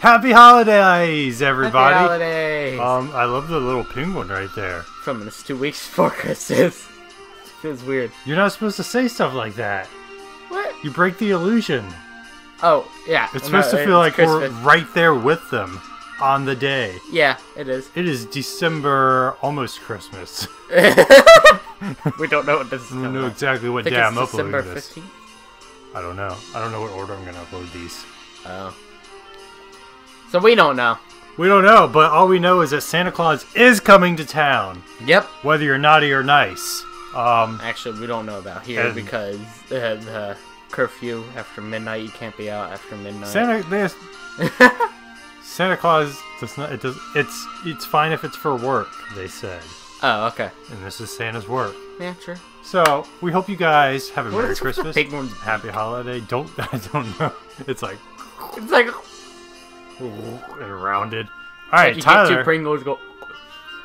Happy holidays, everybody! Happy holidays! Um, I love the little penguin right there. From it's two weeks before Christmas. Feels weird. You're not supposed to say stuff like that. What? You break the illusion. Oh, yeah. It's supposed to feel like Christmas. we're right there with them on the day. Yeah, it is. It is December, almost Christmas. we don't know what this is. I don't know exactly what day I'm uploading December this. 15th. I don't know. I don't know what order I'm gonna upload these. Oh. So we don't know. We don't know, but all we know is that Santa Claus is coming to town, Yep. whether you're naughty or nice. Um, Actually, we don't know about here because uh, the curfew after midnight. You can't be out after midnight. Santa, there's, Santa Claus does not. It does. It's it's fine if it's for work. They said, oh, okay. and this is Santa's work. Yeah, sure. So we hope you guys have a What Merry is with the Christmas. Happy Holiday. Don't I don't know. It's like It's like, and rounded. All right, like you get two Tyler. Pringles, go.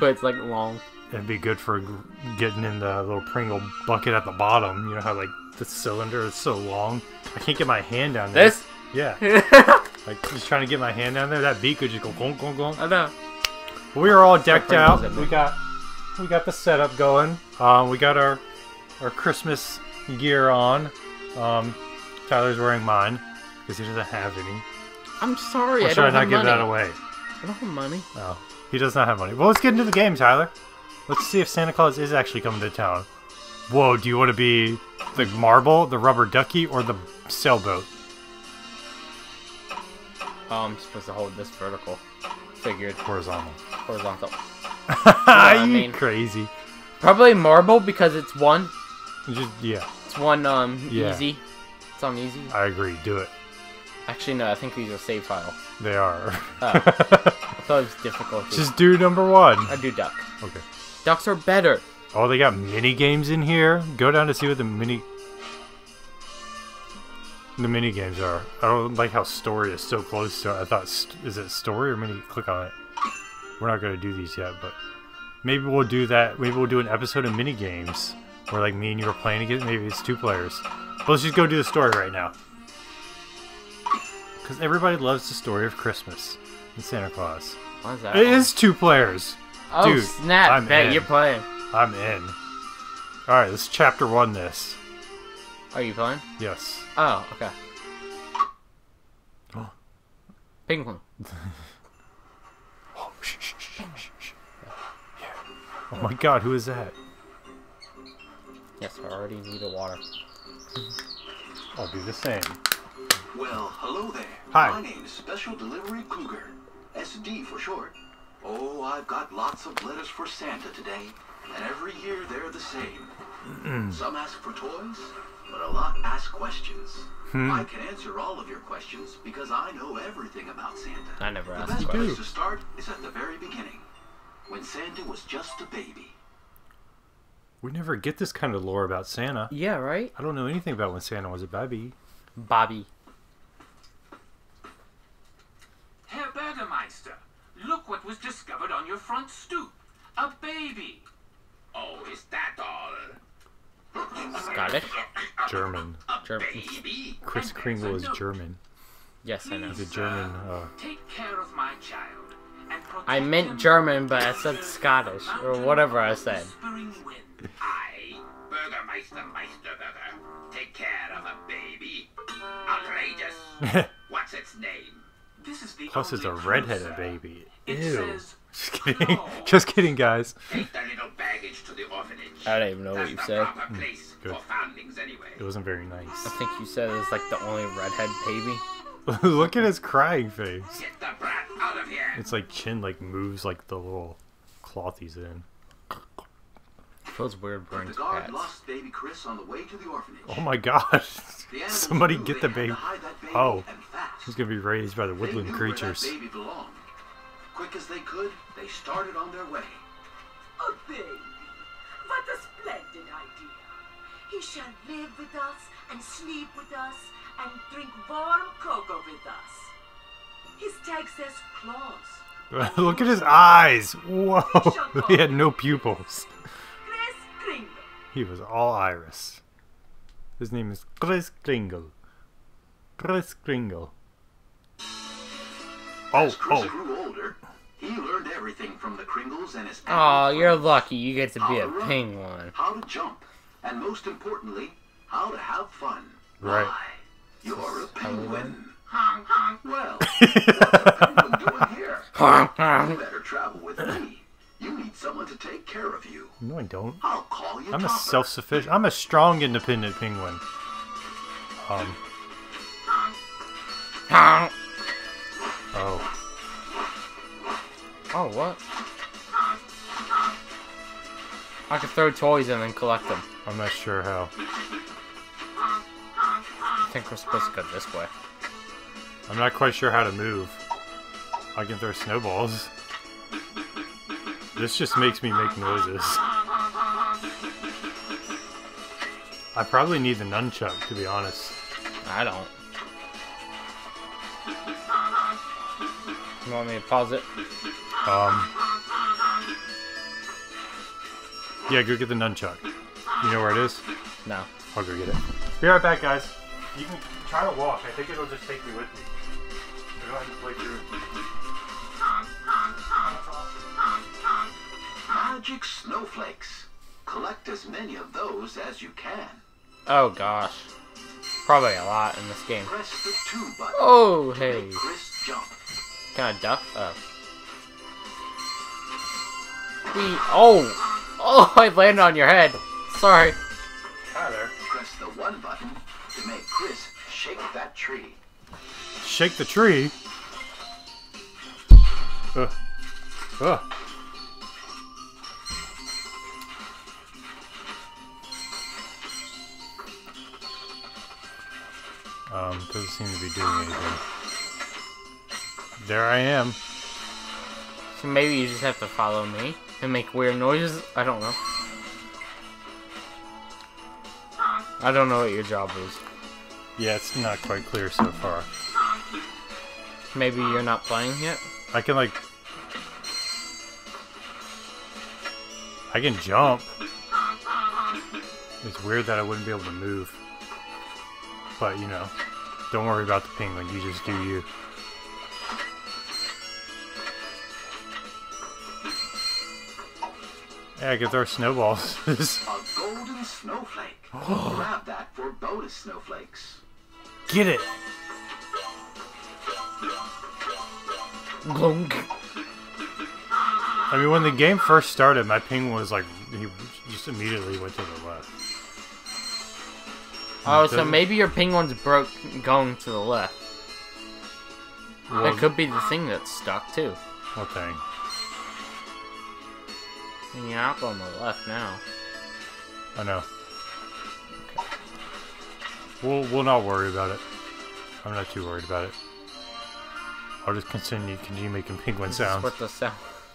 but it's like long. It'd be good for getting in the little Pringle bucket at the bottom. You know how like the cylinder is so long. I can't get my hand down there. This? Yeah. Like just trying to get my hand down there. That beak could just go gong gong gong. know. We are all decked out. We got we got the setup going. Um, we got our our Christmas gear on. Um, Tyler's wearing mine because he doesn't have any. I'm sorry. Or I should don't I not have give money. that away? I don't have money. Oh, he does not have money. Well, let's get into the game, Tyler. Let's see if Santa Claus is actually coming to town. Whoa, do you want to be the marble, the rubber ducky, or the sailboat? Oh, I'm supposed to hold this vertical. Figured Horizontal. horizontal. Are I you mean- crazy? Probably marble because it's one. Just, yeah, It's one um Yeah. easy. It's on easy. I agree. Do it. Actually, no. I think these are save files. They are. Oh. I thought it was difficult. Just do number one. I do duck. Okay. Ducks are better. Oh, they got mini games in here. Go down to see what the mini the mini games are. I don't like how story is so close to it. I thought st- is it story or mini? Click on it. We're not gonna do these yet, but maybe we'll do that. Maybe we'll do an episode of mini games where like me and you are playing again. Maybe it's two players. But let's just go do the story right now. Because everybody loves the story of Christmas and Santa Claus. What is that? It is two players. Oh dude, snap! I'm Bet in. you're playing. I'm in. Alright, let's chapter one this. Are you playing? Yes. Oh, okay. Oh. Penguin. Oh, shh, shh, shh, shh, shh. Yeah. Oh my god, who is that? Yes, I already need a water. I'll do the same. Well, hello there. Hi. My name is Special Delivery Kluger. SD for short. Oh, I've got lots of letters for Santa today, and every year they're the same. Some ask for toys, but a lot ask questions. Hmm. I can answer all of your questions because I know everything about Santa. I never asked. the asked best place to start is at the very beginning, when Santa was just a baby. We never get this kind of lore about Santa. Yeah, right. I don't know anything about when Santa was a baby. Bobby. Herr Bürgermeister, look what was discovered on your front stoop. A baby. Oh, is that all? Scottish. German. A German. baby? Kris And Kringle is note. German. Yes, I know. He's a German. Uh, Take care of my child. I meant German, but I said Scottish or whatever I said. I, Bürgermeister Meisterburger, take care of a baby. Outrageous. What's its name? This is the plus, it's a only redheaded sir. baby. It Ew. says Just kidding. Just kidding, guys. Take little baggage to the orphanage. I don't even know what you the said. proper hmm. good. foundlings anyway. It wasn't very nice. I think you said it's like the only redhead baby. Look at his crying face. Get the brat out of here. It's like chin like moves like the little cloth he's in. Feels weird The guard lost baby Kris on the way to the orphanage. Oh my god. Somebody get the baby. to hide that baby, Oh. He's gonna be raised by the woodland knew creatures. Where baby belonged. Quick as they could, they started on their way. A baby. What a splendid idea. He shall live with us and sleep with us and drink warm cocoa with us. His tag says claws. Look at his eyes. Whoa. he had no pupils. Kris Kringle. He was all iris. His name is Kris Kringle. Kris Kringle. Oh, As Kris oh, oh. grew older, he learned everything from the Kringles and his Oh, you're lucky you get to be a How to run, penguin. How to jump, and most importantly, how to have fun. Right. Why, you're a How we penguin. Well, what's a penguin doing here? You better travel with me. You need someone to take care of you. No, I don't. I'll call you I'm a self-sufficient. I'm a strong, independent penguin. Um. Oh. Oh, what? I can throw toys and then collect them. I'm not sure how. I think we're supposed to go this way. I'm not quite sure how to move. I can throw snowballs. This just makes me make noises. I probably need the nunchuck, to be honest. I don't. You want me to pause it? Um. Yeah, go get the nunchuck. You know where it is? No. I'll go get it. Be right back, guys. You can try to walk. I think it'll just take me with me. Go ahead and play through. Magic snowflakes. Collect as many of those as you can. Oh gosh. Probably a lot in this game. Press the two button. Oh, hey. Make Kris jump. Can I duck? Oh. We. Oh! Oh, I landed on your head. Sorry. Tyler. Press the one button to make Kris shake that tree. Shake the tree. Ugh. Ugh. Um, doesn't seem to be doing anything. There I am. So maybe you just have to follow me and make weird noises? I don't know. I don't know what your job is. Yeah, it's not quite clear so far. Maybe you're not playing yet? I can like I can jump. It's weird that I wouldn't be able to move. But you know, don't worry about the penguin, you just do you. Yeah, I can throw snowballs. A golden snowflake. Grab that for bonus snowflakes. Get it! Glunk. I mean, when the game first started, my penguin was like, he just immediately went to the left. Oh, so maybe your penguin's broke going to the left. Well, That could be the thing that's stuck too. Okay. And you're going to the left now. I know. We'll we'll not worry about it. I'm not too worried about it. I'll just continue continue making penguin This sounds. what the sound.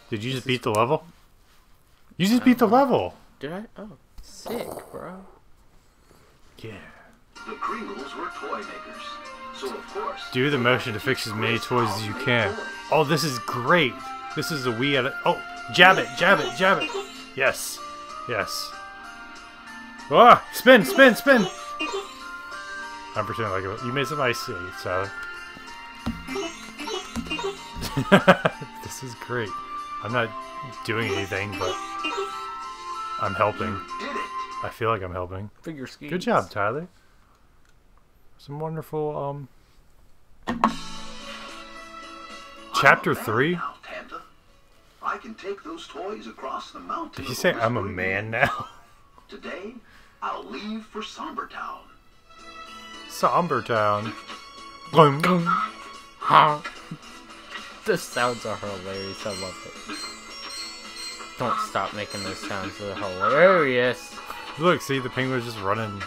Did you just beat the level? You just beat the level. Did I? Oh, sick, bro. Yeah. The Kringles were toy makers. So of course. Do the motion to fix as many toys as you can. Oh, this is great. This is a Wii edit. Oh, jab it, jab it, jab it. Yes, yes. Ah, spin, spin, spin. I'm pretending like it- you made some ice skate, so. this is great. I'm not doing anything, but I'm helping. I feel like I'm helping. Figure skates. Good job, Tyler. Some wonderful um. Chapter I'm a man three. Now, Tanda. I can take those toys across the mountain. Did you say I'm a man now? Today, I'll leave for Somber Town. Somber Town. Boom. Huh? The sounds are hilarious. I love it. Don't stop making those sounds. They're hilarious. Look, see the penguin's just running.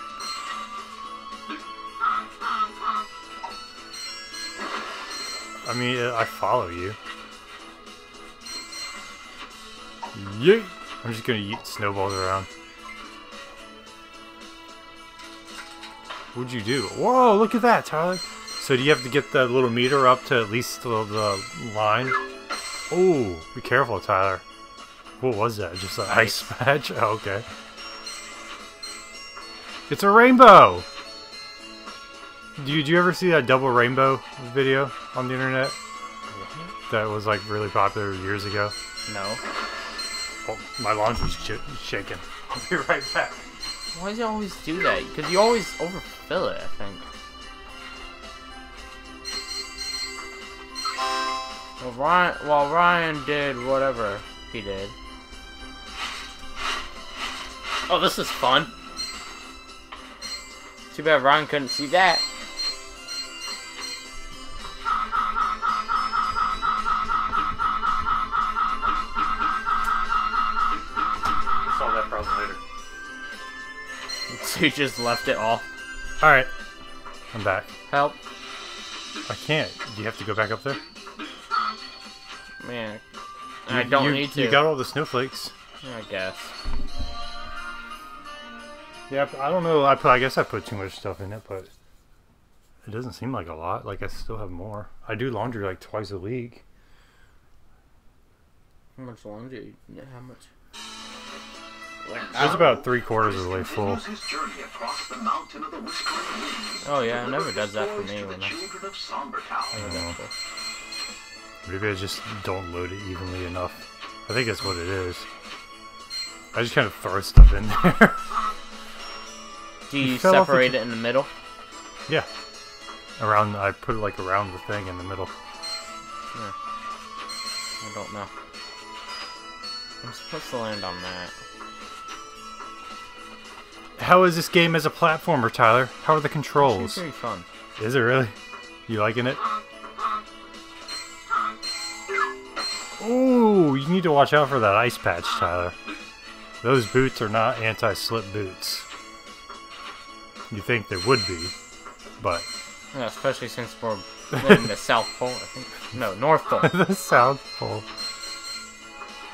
I mean, I follow you. Yeet! I'm just gonna yeet snowballs around. What'd you do? Whoa, look at that, Tyler. So do you have to get the little meter up to at least the, the line? Oh, be careful, Tyler. What was that? Just an ice patch? Oh, okay. It's a rainbow! Did you, did you ever see that double rainbow video on the internet? that was like really popular years ago? No. Oh, my laundry's sh- shaking. I'll be right back. Why does he always do that? Because you always overfill it, I think. Well, Ryan, well, Ryan did whatever he did. Oh, this is fun. Too bad Ryan couldn't see that. you just left it all. All right, I'm back. Help. I can't. Do you have to go back up there? Man. I don't you- need to. You got all the snowflakes. I guess. Yeah, I don't know. I put. I guess I put too much stuff in it, but it doesn't seem like a lot. Like I still have more. I do laundry like twice a week. How much laundry? Yeah, how much? It's about three quarters of the way full. Continues his journey across the mountain of the Whispering Winds. Oh, yeah, it never does that for me when the I- children of Somber Town. Maybe I just don't load it evenly enough. I think that's what it is. I just kind of throw stuff in there. Do You you fell off the separate it in the middle? yeah. Around, I put it like around the thing in the middle. I don't know. I'm supposed to land on that. How is this game as a platformer, Tyler? How are the controls? It's pretty fun. Is it really? You liking it? Ooh, you need to watch out for that ice patch, Tyler. Those boots are not anti-slip boots. You think they would be, but Yeah, especially since we're in the South Pole, I think. No, North Pole. the South Pole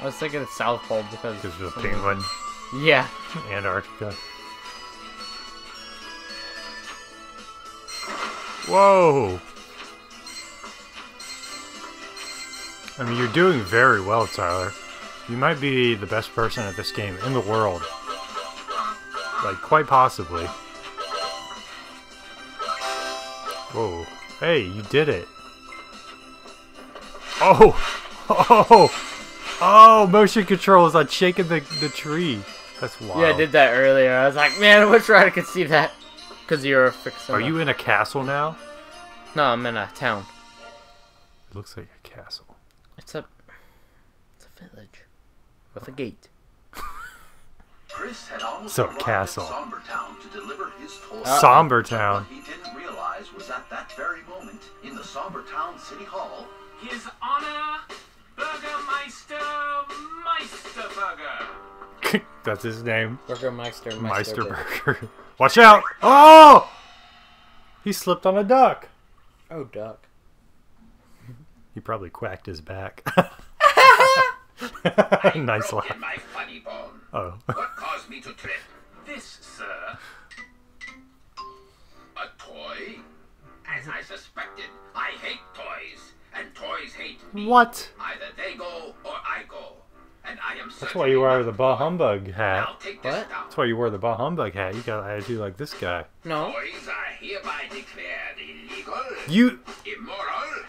I was thinking the South Pole because. because of the penguin, Yeah. Antarctica. Whoa! I mean, you're doing very well, Tyler. You might be the best person at this game in the world. Like, quite possibly. Whoa. Hey, you did it. Oh! Oh! Oh, motion controls on shaking the, the tree. That's wild. Yeah, I did that earlier. I was like, man, I wish I could see that. Because you're fixing Are you in a castle now? No, I'm in a town. It looks like a castle. It's a. It's a village. With a gate. Kris had almost So, arrived castle. Somber Town to deliver his toys. Somber What Town. he didn't realize was at that very moment, in the Somber Town City Hall, His Honor, Bürgermeister Meisterburger. That's his name. Burgermeister Meister Meisterburger. Watch out! Oh! He slipped on a duck. Oh, duck. He probably quacked his back. Nice broke laugh. my funny bone. Oh. What caused me to trip? This, sir, A toy? As I suspected, I hate toys, and toys hate me. What? Either they go or I go, and I am. That's why you wear the bah humbug hat. I'll take What? down. That's why you wear the bah humbug hat. You got an attitude like this guy. No. Toys are hereby declared illegal, You. immoral,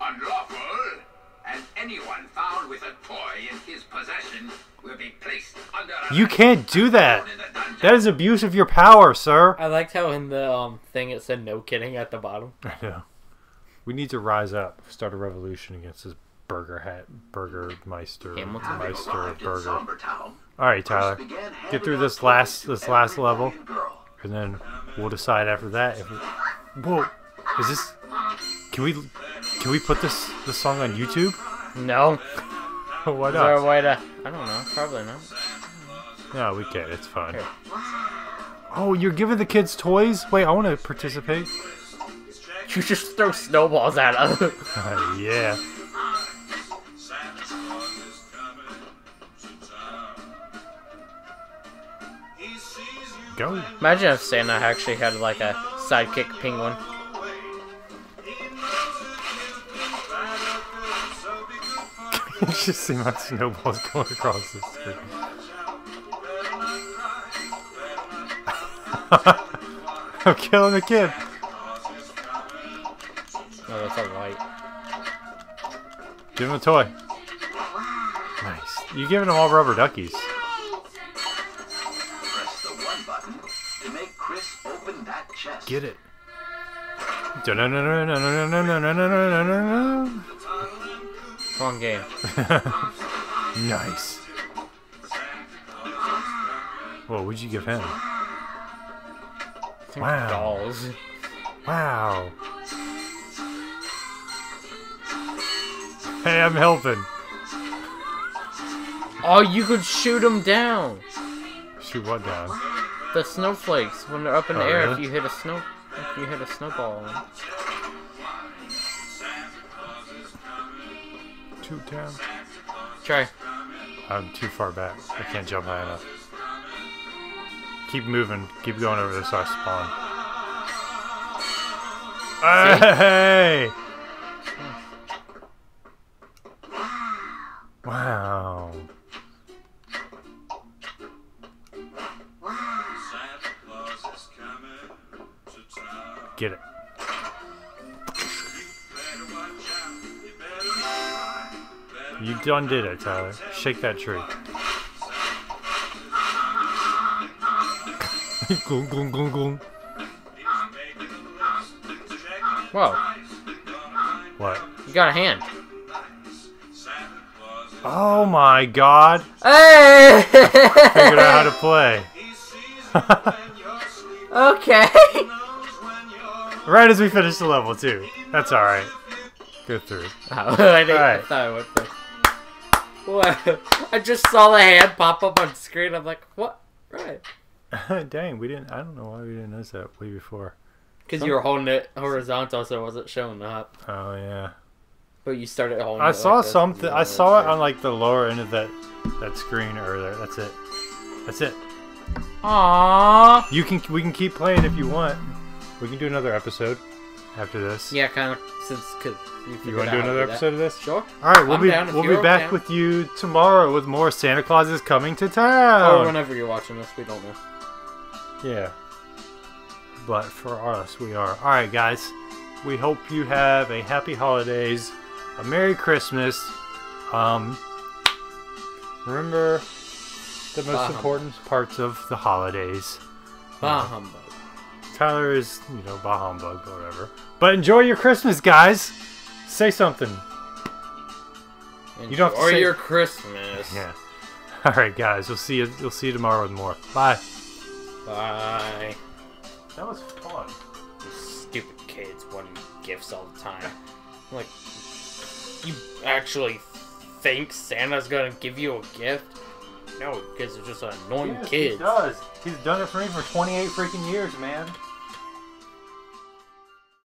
unlawful, and anyone found with a toy in his possession will be placed under. You can't do that. in the dungeon. That is abuse of your power, sir. I liked how in the um thing it said no kidding at the bottom. I know. We need to rise up, start a revolution against this burger hat, burger meister, Hamilton? meister burger. All right, Tyler, get through this last this last level, and then we'll decide after that if. We... Whoa, is this? Can we can we put this this song on YouTube? No. Why Is there a way to. I don't know. Probably not. No, we can. It's fine. Here. Oh, you're giving the kids toys? Wait, I want to participate. You just throw snowballs at them. Uh, yeah. Go. Imagine if Santa actually had like a sidekick penguin. you just see my snowballs going across the screen. I'm killing the kid. No, that's a light. Give him a toy. Nice. You're giving him all rubber duckies. get it. Wrong game. nice. What would you give him? Wow. Dolls. Wow. Hey, I'm helping. Oh, you could shoot him down. Shoot what down? The snowflakes when they're up in the Oh, air. If you hit a snow, if you hit a snowball. Two down. Try. I'm too far back. I can't jump high enough. Keep moving. Keep going over this our spawn. Hey! Done did it, Tyler. Shake that tree. Gung, gung, gung, gung. Whoa, What? you got a hand. Oh my god! Hey! Figured out how to play. okay. right as we finish the level, too. That's alright. Go through. Oh, I, didn't, I thought I went first. What? I just saw the hand pop up on screen. I'm like, what? Right. Dang, we didn't. I don't know why we didn't notice that way before. Because you were holding it horizontal, so it wasn't showing up. Oh, yeah. But you started holding I it saw like something. I saw it on like the lower end of that that screen earlier. That's it. That's it. Aww. You can. We can keep playing if you want. We can do another episode after this. Yeah, kind of. Since cause you, You want to do another episode of this? Sure. All right, we'll I'm be down we'll be back down. with you tomorrow with more Santa Claus is coming to town. Or whenever you're watching this, we don't know. Yeah. But for us, we are. All right, guys. We hope you have a happy holidays, a Merry Christmas. Um, remember the most Bah important parts of the holidays. Bah humbug. Tyler is, you know, bah humbug, but whatever. But enjoy your Christmas, guys. Say something. You don't have to say- your Christmas. Yeah. All right, guys. We'll see you. We'll see you tomorrow with more. Bye. Bye. That was fun. You stupid kids wanting gifts all the time. Like, you actually think Santa's gonna give you a gift? No, because they're just annoying Yes, kids. He does. He's done it for me for 28 freaking years, man.